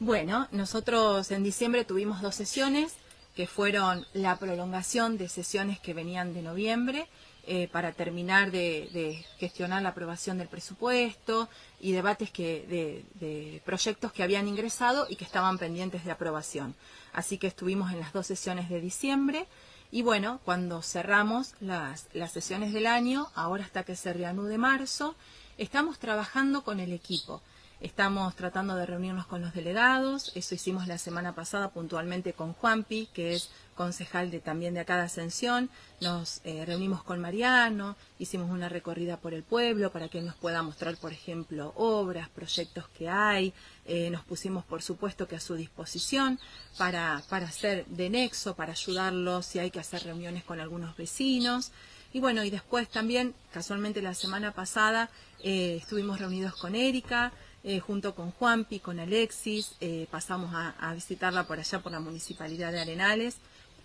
Bueno, nosotros en diciembre tuvimos dos sesiones que fueron la prolongación de sesiones que venían de noviembre eh, para terminar de, gestionar la aprobación del presupuesto y debates que, de, proyectos que habían ingresado y que estaban pendientes de aprobación. Así que estuvimos en las dos sesiones de diciembre y bueno, cuando cerramos las, las sesiones del año, ahora hasta que se reanude marzo, estamos trabajando con el equipo. Estamos tratando de reunirnos con los delegados, eso hicimos la semana pasada puntualmente con Juanpi, que es concejal de, también de acá de Ascensión, nos eh, reunimos con Mariano, hicimos una recorrida por el pueblo para que él nos pueda mostrar, por ejemplo, obras, proyectos que hay, eh, nos pusimos por supuesto que a su disposición para, para hacer de nexo, para ayudarlos si hay que hacer reuniones con algunos vecinos. Y bueno, y después también, casualmente la semana pasada, eh, estuvimos reunidos con Erika, eh, junto con Juanpi, con Alexis, eh, pasamos a, visitarla por allá por la Municipalidad de Arenales,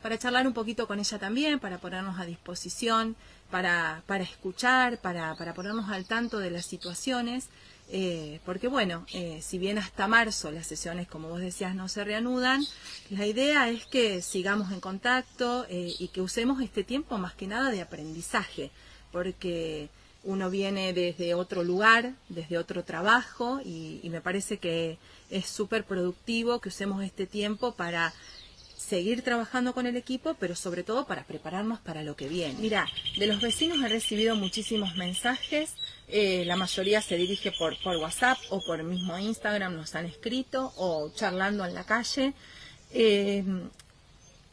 para charlar un poquito con ella también, para ponernos a disposición, para, para escuchar, para, para ponernos al tanto de las situaciones, eh, porque bueno, si bien hasta marzo las sesiones, como vos decías, no se reanudan, la idea es que sigamos en contacto y que usemos este tiempo más que nada de aprendizaje, porque uno viene desde otro lugar, desde otro trabajo y, me parece que es súper productivo que usemos este tiempo para seguir trabajando con el equipo, pero sobre todo para prepararnos para lo que viene. Mira, de los vecinos he recibido muchísimos mensajes, eh, la mayoría se dirige por, por WhatsApp o por mismo Instagram, nos han escrito o charlando en la calle. Eh,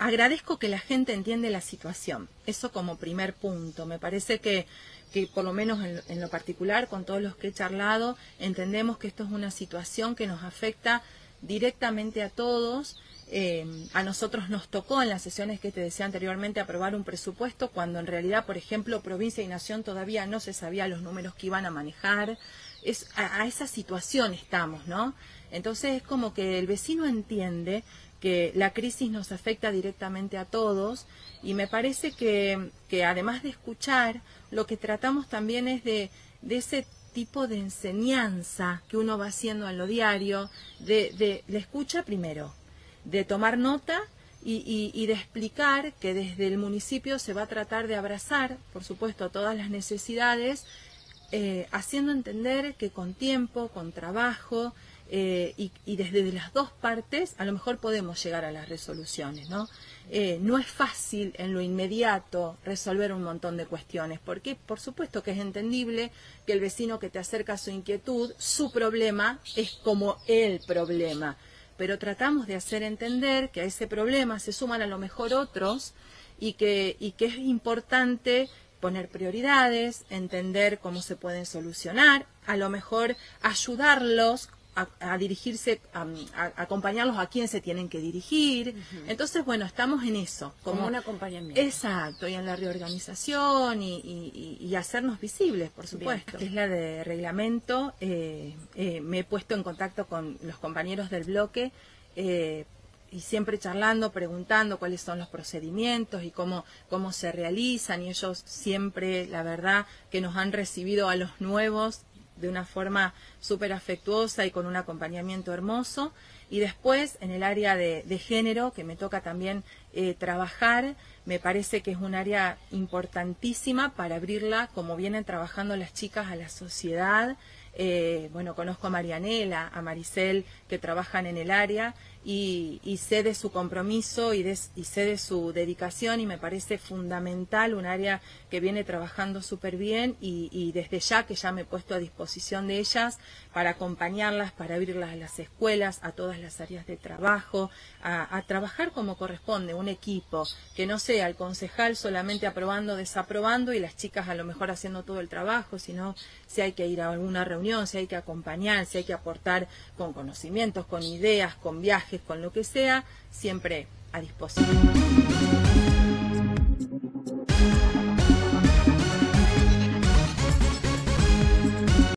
agradezco que la gente entiende la situación, eso como primer punto. Me parece que que por lo menos en, lo particular, con todos los que he charlado, entendemos que esto es una situación que nos afecta directamente a todos. Eh, a nosotros nos tocó en las sesiones que te decía anteriormente aprobar un presupuesto cuando en realidad, por ejemplo, provincia y nación todavía no se sabía los números que iban a manejar. Es, a, a esa situación estamos, ¿no? Entonces es como que el vecino entiende que la crisis nos afecta directamente a todos y me parece que, que además de escuchar, lo que tratamos también es de, de ese tipo de enseñanza que uno va haciendo en lo diario, de, de, de escucha primero, de tomar nota y, y, de explicar que desde el municipio se va a tratar de abrazar, por supuesto, todas las necesidades, eh, haciendo entender que con tiempo, con trabajo, eh, y, desde las dos partes a lo mejor podemos llegar a las resoluciones, ¿no? Eh, no es fácil en lo inmediato resolver un montón de cuestiones, porque por supuesto que es entendible que el vecino que te acerca su inquietud, su problema es como el problema, pero tratamos de hacer entender que a ese problema se suman a lo mejor otros y que es importante poner prioridades, entender cómo se pueden solucionar, a lo mejor ayudarlos a, dirigirse, a, acompañarlos a quién se tienen que dirigir. Entonces, bueno, estamos en eso. Como, un acompañamiento. Exacto, y en la reorganización y, hacernos visibles, por supuesto. Es la de reglamento. Eh, eh, me he puesto en contacto con los compañeros del bloque. Eh, y siempre charlando, preguntando cuáles son los procedimientos y cómo, cómo se realizan, y ellos siempre, la verdad, que nos han recibido a los nuevos de una forma súper afectuosa y con un acompañamiento hermoso. Y después, en el área de, género, que me toca también eh, trabajar, me parece que es un área importantísima para abrirla, como vienen trabajando las chicas, a la sociedad. Eh, bueno, conozco a Marianela, a Maricel, que trabajan en el área y, y sé de su compromiso y, de, y, sé de su dedicación y me parece fundamental, un área que viene trabajando súper bien y, desde ya que ya me he puesto a disposición de ellas para acompañarlas, para abrirlas a las escuelas, a todas las áreas de trabajo, a, trabajar como corresponde, un equipo, que no sea el concejal solamente aprobando, desaprobando y las chicas a lo mejor haciendo todo el trabajo, sino si hay que ir a alguna reunión, si hay que acompañar, si hay que aportar con conocimientos, con ideas, con viajes, con lo que sea, siempre a disposición.